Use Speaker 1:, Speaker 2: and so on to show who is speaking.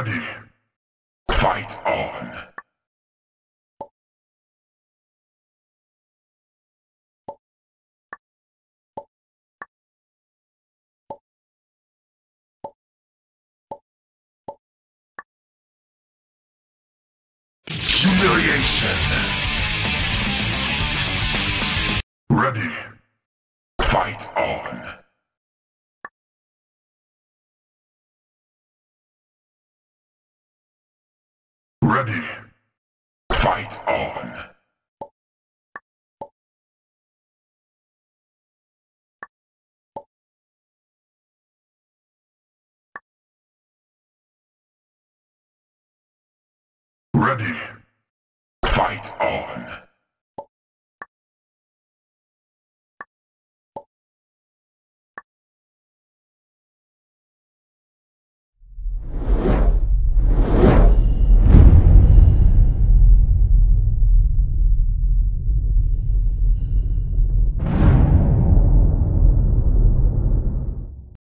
Speaker 1: Ready. Fight on. Humiliation. Ready. Fight on. Ready. Fight on. Ready. Fight on.